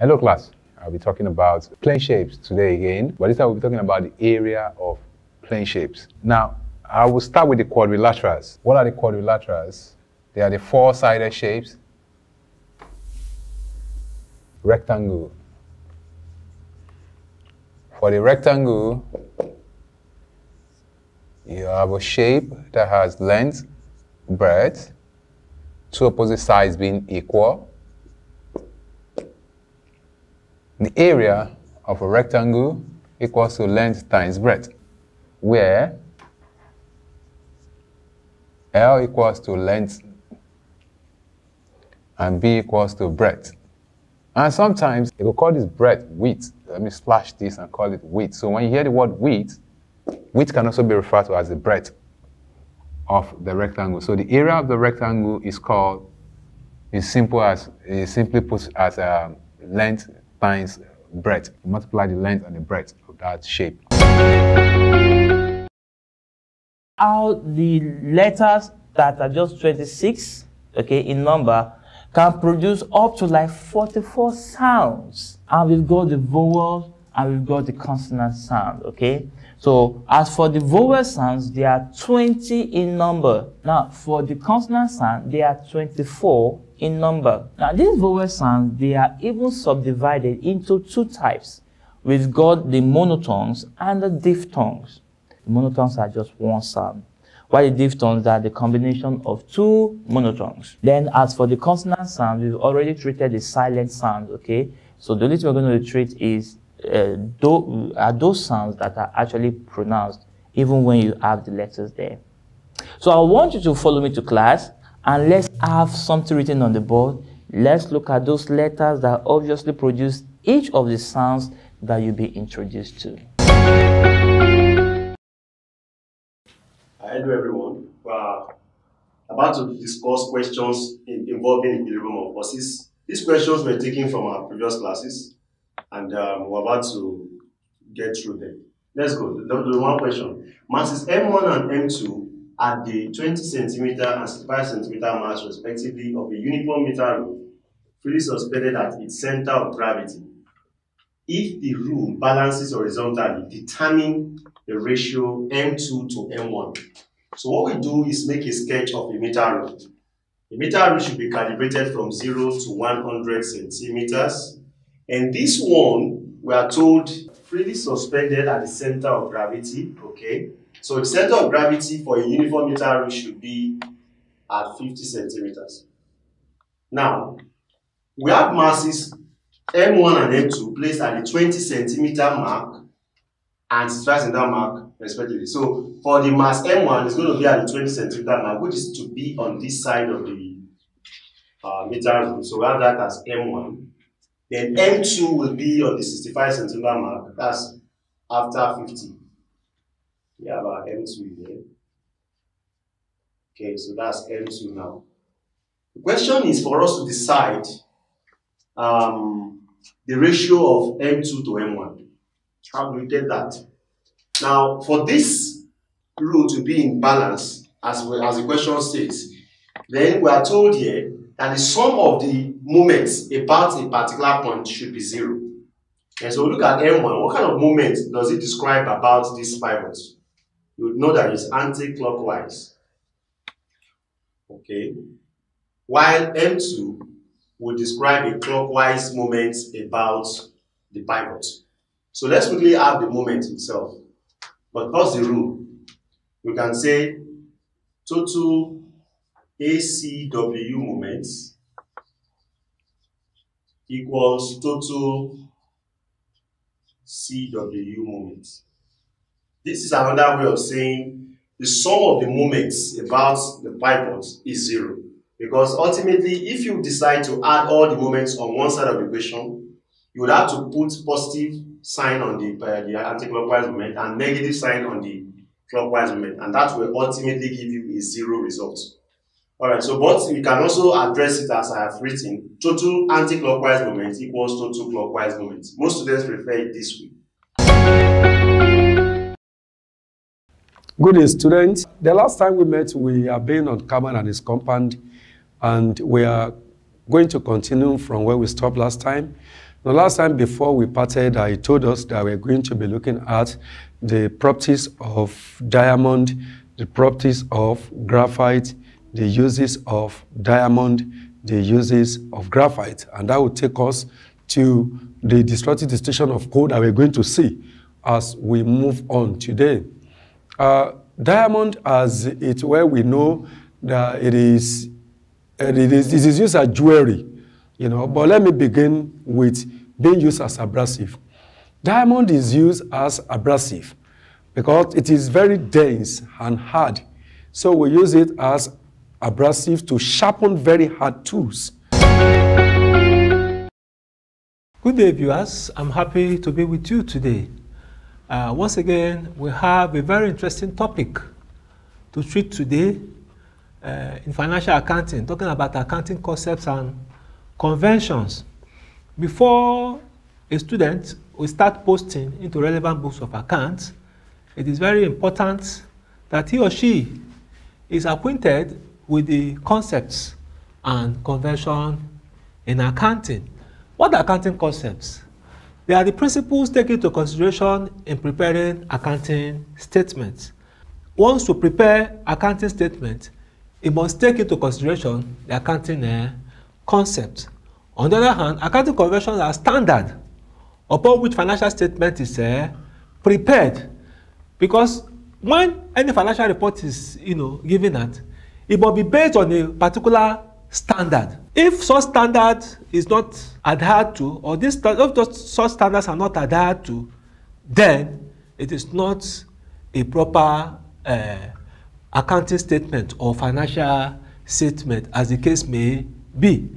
Hello class, I'll be talking about plane shapes today again, but this time we'll be talking about the area of plane shapes. Now, I will start with the quadrilaterals. What are the quadrilaterals? They are the four-sided shapes, rectangle. For the rectangle, you have a shape that has length, breadth, two opposite sides being equal. The area of a rectangle equals to length times breadth, where L equals to length and B equals to breadth. And sometimes they will call this breadth width. Let me slash this and call it width. So when you hear the word width, width can also be referred to as the breadth of the rectangle. So the area of the rectangle is called, is simple as, is simply put as a length times breadth. You multiply the length and the breadth of that shape. How the letters that are just 26, okay, in number, can produce up to like 44 sounds. And we've got the vowels and we've got the consonant sound, okay? So as for the vowel sounds, there are 20 in number. Now for the consonant sound, there are 24 in number. Now these vowel sounds, they are even subdivided into two types. We've got the monophthongs and the diphthongs. The monophthongs are just one sound while the diphthongs are the combination of two monophthongs. Then as for the consonant sound, we've already treated the silent sound, okay? So the only thing we're going to treat is uh, do, are those sounds that are actually pronounced even when you have the letters there. So I want you to follow me to class and let's have something written on the board. Let's look at those letters that obviously produce each of the sounds that you'll be introduced to. Hello everyone. We are about to discuss questions in, involving equilibrium of forces. These questions were taken from our previous classes and um, we're about to get through them. Let's go. The, the one question. Masses M1 and M2 at the 20 centimeter and 65 centimeter mass respectively of a uniform meter rule freely suspended at its center of gravity. If the rule balances horizontally, determine the ratio M2 to M1. So what we do is make a sketch of a meter rule. The meter rule should be calibrated from 0 to 100 centimeters. And this one, we are told, freely suspended at the center of gravity, okay? So the center of gravity for a uniform meter rule should be at 50 centimeters. Now, we have masses M1 and M2 placed at the 20 centimeter mark and 65 centimeter mark respectively. So for the mass M1, it's going to be at the 20 centimeter mark, which is to be on this side of the uh, meter rule. So we have that as M1. Then M2 will be on the 65 centimeter mark. That's after 50. We have our M2 here. Okay, so that's M2 now. The question is for us to decide um, the ratio of M2 to M1. How do we get that? Now, for this rule to be in balance, as, we, as the question says, then we are told here that the sum of the moments about a particular point should be zero. And so look at M1. What kind of moment does it describe about this pivot? You would know that it's anti-clockwise. Okay. While M2 will describe a clockwise moment about the pivot. So let's quickly have the moment itself. But what's the rule? We can say total ACW moments equals total CW moments. This is another way of saying the sum of the moments about the pivot is zero. Because ultimately, if you decide to add all the moments on one side of the equation, you would have to put positive sign on the, uh, the anti-clockwise moment and negative sign on the clockwise moment. And that will ultimately give you a zero result. Alright, so but we can also address it as I have written. Total anti-clockwise moment equals total clockwise moment. Most students prefer it this way. Good day, students. The last time we met, we have been on Carbon and its compound, and we are going to continue from where we stopped last time. The last time before we parted, I told us that we're going to be looking at the properties of diamond, the properties of graphite, the uses of diamond, the uses of graphite. And that will take us to the destructive distillation of coal that we're going to see as we move on today. Uh, diamond, as it where we know that it is, it is, it is used as jewelry, you know. But let me begin with being used as abrasive. Diamond is used as abrasive because it is very dense and hard. So we use it as abrasive to sharpen very hard tools. Good day, viewers. I'm happy to be with you today. Uh, once again, we have a very interesting topic to treat today uh, in financial accounting, talking about accounting concepts and conventions. Before a student will start posting into relevant books of accounts, it is very important that he or she is acquainted with the concepts and convention in accounting. What are accounting concepts? They are the principles taken into consideration in preparing accounting statements. Once you prepare accounting statement, it must take into consideration the accounting uh, concept. On the other hand, accounting conventions are standard upon which financial statement is uh, prepared because when any financial report is you know, given out, it must be based on a particular standard. If such standard is not adhered to, or this if such standards are not adhered to, then it is not a proper uh, accounting statement or financial statement, as the case may be.